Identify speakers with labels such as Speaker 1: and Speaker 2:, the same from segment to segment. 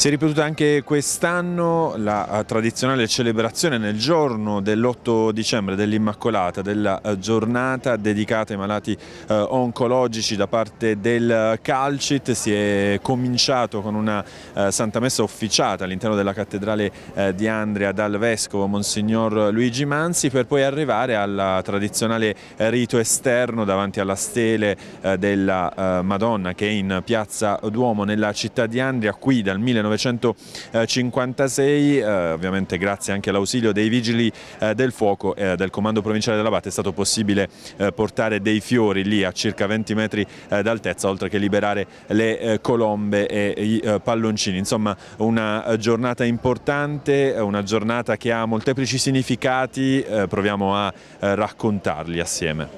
Speaker 1: Si è ripetuta anche quest'anno la tradizionale celebrazione nel giorno dell'8 dicembre dell'Immacolata, della giornata dedicata ai malati eh, oncologici da parte del Calcit. Si è cominciato con una eh, Santa Messa officiata all'interno della cattedrale eh, di Andria dal Vescovo Monsignor Luigi Mansi per poi arrivare al tradizionale rito esterno davanti alla stele eh, della eh, Madonna che è in piazza Duomo nella città di Andria qui dal 1900 1956, eh, ovviamente grazie anche all'ausilio dei vigili eh, del fuoco eh, del comando provinciale dell'Abate è stato possibile portare dei fiori lì a circa 20 metri d'altezza oltre che liberare le colombe e i palloncini, insomma una giornata importante, una giornata che ha molteplici significati, proviamo a raccontarli assieme.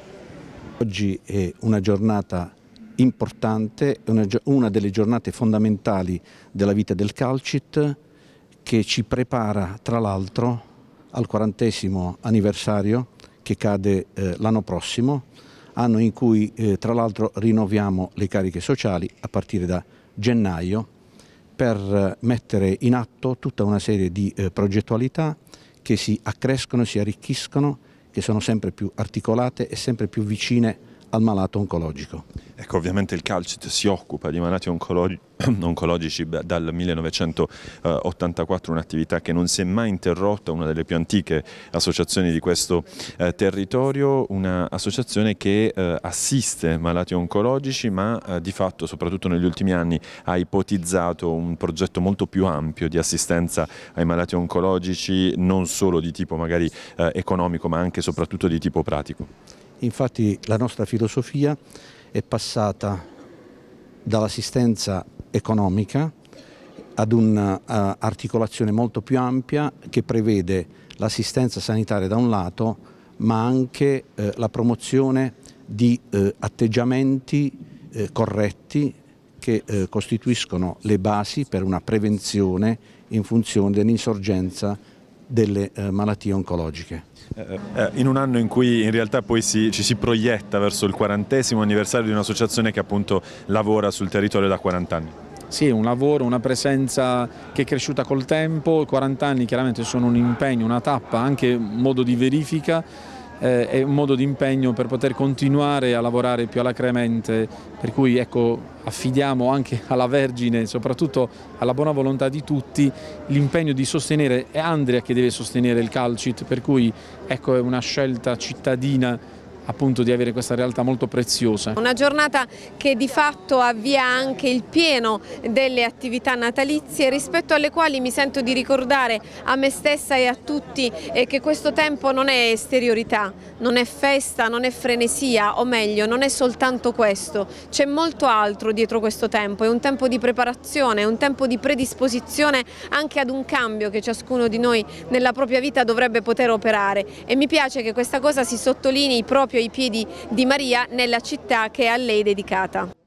Speaker 2: Oggi è una giornata importante, una, una delle giornate fondamentali della vita del Calcit che ci prepara tra l'altro al quarantesimo anniversario che cade eh, l'anno prossimo, anno in cui eh, tra l'altro rinnoviamo le cariche sociali a partire da gennaio per eh, mettere in atto tutta una serie di eh, progettualità che si accrescono, si arricchiscono, che sono sempre più articolate e sempre più vicine al malato oncologico.
Speaker 1: Ecco, ovviamente il Calcit si occupa di malati oncologi oncologici dal 1984, un'attività che non si è mai interrotta, una delle più antiche associazioni di questo eh, territorio, un'associazione che eh, assiste malati oncologici ma eh, di fatto soprattutto negli ultimi anni ha ipotizzato un progetto molto più ampio di assistenza ai malati oncologici non solo di tipo magari eh, economico ma anche e soprattutto di tipo pratico.
Speaker 2: Infatti la nostra filosofia è passata dall'assistenza economica ad un'articolazione molto più ampia che prevede l'assistenza sanitaria da un lato ma anche eh, la promozione di eh, atteggiamenti eh, corretti che eh, costituiscono le basi per una prevenzione in funzione dell'insorgenza delle eh, malattie oncologiche.
Speaker 1: Eh, eh, in un anno in cui in realtà poi si, ci si proietta verso il quarantesimo anniversario di un'associazione che appunto lavora sul territorio da 40 anni.
Speaker 3: Sì, un lavoro, una presenza che è cresciuta col tempo, 40 anni chiaramente sono un impegno, una tappa, anche un modo di verifica eh, è un modo di impegno per poter continuare a lavorare più alacremente, per cui ecco, affidiamo anche alla Vergine, soprattutto alla buona volontà di tutti, l'impegno di sostenere, è Andrea che deve sostenere il Calcit, per cui ecco, è una scelta cittadina appunto di avere questa realtà molto preziosa.
Speaker 4: Una giornata che di fatto avvia anche il pieno delle attività natalizie rispetto alle quali mi sento di ricordare a me stessa e a tutti eh, che questo tempo non è esteriorità, non è festa, non è frenesia o meglio non è soltanto questo, c'è molto altro dietro questo tempo, è un tempo di preparazione, è un tempo di predisposizione anche ad un cambio che ciascuno di noi nella propria vita dovrebbe poter operare e mi piace che questa cosa si sottolinei proprio ai piedi di Maria nella città che è a lei dedicata.